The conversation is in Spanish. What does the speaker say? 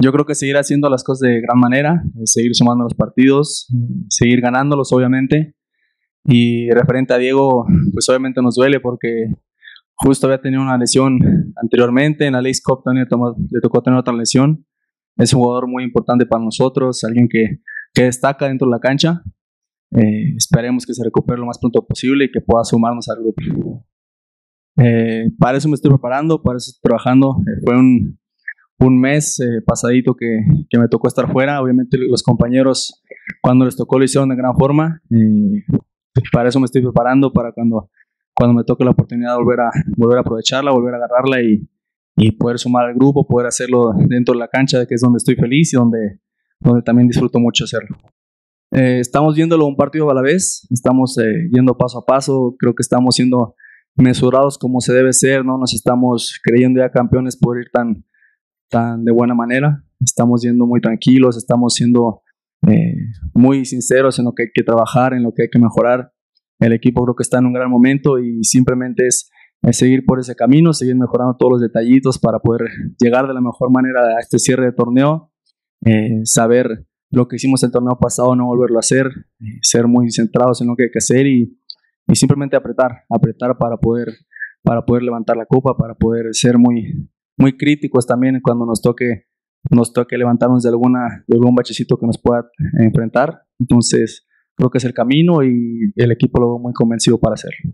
Yo creo que seguir haciendo las cosas de gran manera, seguir sumando los partidos, seguir ganándolos obviamente. Y referente a Diego, pues obviamente nos duele porque justo había tenido una lesión anteriormente, en la Lace Cup también le tocó tener otra lesión. Es un jugador muy importante para nosotros, alguien que, que destaca dentro de la cancha. Eh, esperemos que se recupere lo más pronto posible y que pueda sumarnos al grupo. Eh, para eso me estoy preparando, para eso estoy trabajando. Eh, fue un, un mes eh, pasadito que, que, me tocó estar fuera. Obviamente los compañeros cuando les tocó lo hicieron de gran forma. para eso me estoy preparando, para cuando, cuando me toque la oportunidad volver a, volver a aprovecharla, volver a agarrarla y, y poder sumar al grupo, poder hacerlo dentro de la cancha, que es donde estoy feliz y donde, donde también disfruto mucho hacerlo. Eh, estamos viéndolo un partido a la vez, estamos eh, yendo paso a paso, creo que estamos siendo mesurados como se debe ser, no nos estamos creyendo ya campeones por ir tan, tan de buena manera, estamos yendo muy tranquilos, estamos siendo eh, muy sinceros en lo que hay que trabajar, en lo que hay que mejorar. El equipo creo que está en un gran momento y simplemente es, es seguir por ese camino, seguir mejorando todos los detallitos para poder llegar de la mejor manera a este cierre de torneo, saber lo que hicimos el torneo pasado, no volverlo a hacer, eh, ser muy centrados en lo que hay que hacer y, y, simplemente apretar, apretar para poder, para poder levantar la copa, para poder ser muy, muy críticos también cuando nos toque, nos toque levantarnos de, alguna, de algún bachecito que nos pueda enfrentar. Entonces, creo que es el camino y el equipo lo veo muy convencido para hacerlo.